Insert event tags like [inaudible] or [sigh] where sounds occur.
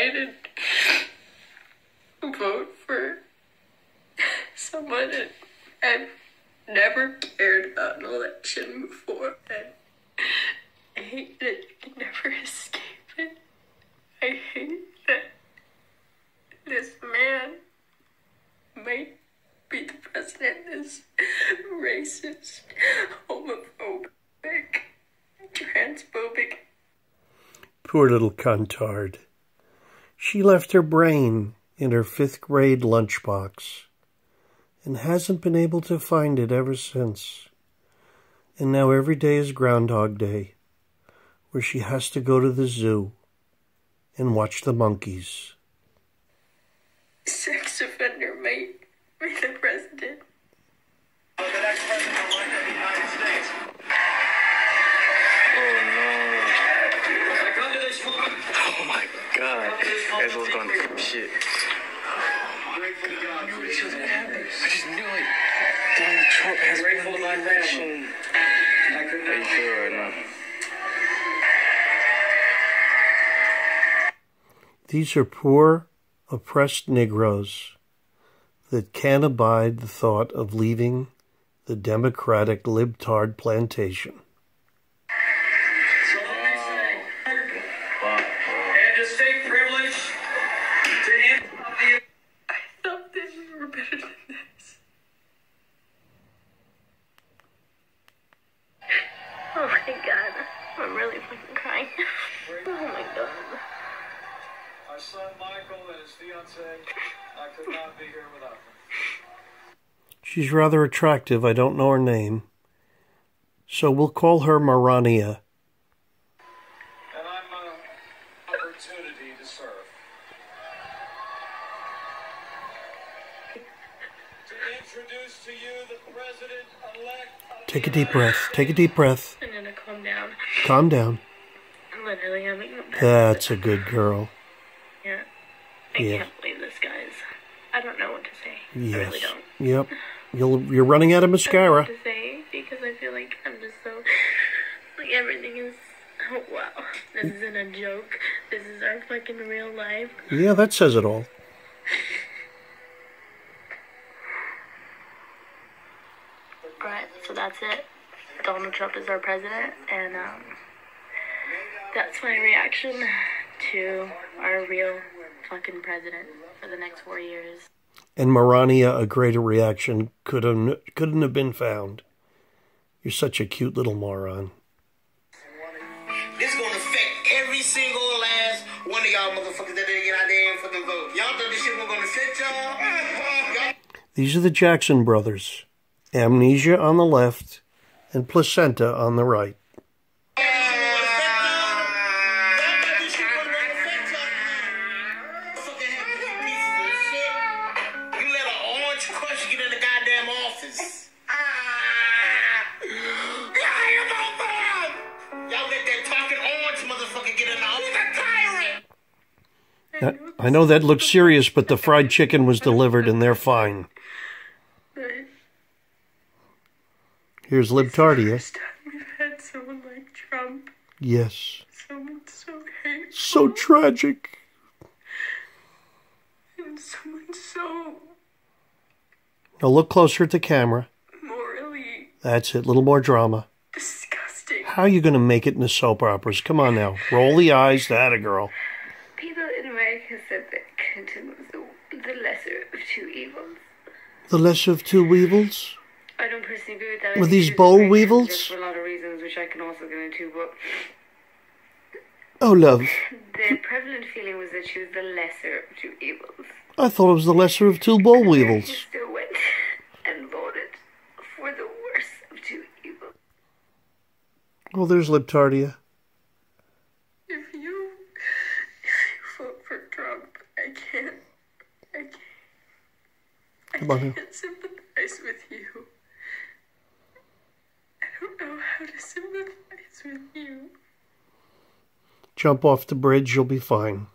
didn't vote for someone that I've never cared about an election before. And I hate that you can never [laughs] escape it. I hate that this man might be the president is racist, homophobic, transphobic. Poor little cuntard. She left her brain in her fifth grade lunchbox and hasn't been able to find it ever since. And now every day is Groundhog Day, where she has to go to the zoo and watch the monkeys. Sex offender might be the president. Ezra's going through some shit. Grateful to God for This was gonna happen. I just knew it. Donald Trump has Grateful to my election. How you feel right now? These are poor, oppressed Negroes that can't abide the thought of leaving the democratic libtard plantation. And to state privilege to end the I thought that we were better than this. Oh my god. I'm really fucking crying. Oh my god. Our son Michael and his fiancee, I could not be here without them. She's rather attractive. I don't know her name. So we'll call her Marania. And I'm an opportunity to serve. To introduce to you the president-elect Take a deep breath. Take a deep breath. I'm gonna calm down. Calm down. I'm literally having a That's a good girl. Yeah. I Yeah. can't believe this, guys. I don't know what to say. I Yes. really don't. Yep. You'll, you're running out of I don't know mascara. what to say because I feel like I'm just so like everything is oh wow. This isn't a joke. This is our fucking real life. Yeah, that says it all. Alright, so that's it. Donald Trump is our president and um that's my reaction to our real fucking president for the next four years. And Marania, a greater reaction couldn't couldn't have been found. You're such a cute little moron. This gonna affect every single last one of y'all motherfuckers that didn't get out there for the vote. Y'all thought this shit was gonna affect y'all? Y'all These are the Jackson brothers. Amnesia on the left and placenta on the right. I I know that looks serious, but the fried chicken was delivered and they're fine. Here's Libtardia. we've [laughs] had someone like Trump. Yes. Someone so hateful So tragic. and someone so Now look closer at the camera. morally That's it. A little more drama. disgusting. How are you going to make it in the soap operas? Come on now. Roll the eyes. That a girl. People in America said that Clinton was the, the lesser of two evils. The lesser of two weevils? Were these boll weevils? For a lot of reasons, which I can also into, but Oh, love. [laughs] the prevalent feeling was that she was the lesser of two evils. I thought it was the lesser of two boll weevils. She still went [laughs] and voted for the worst of two evils. Oh, there's Libtardia. If you, if you vote for Trump, I can't, I can't, I Come on now. can't sympathize with you. To with you. Jump off the bridge. You'll be fine.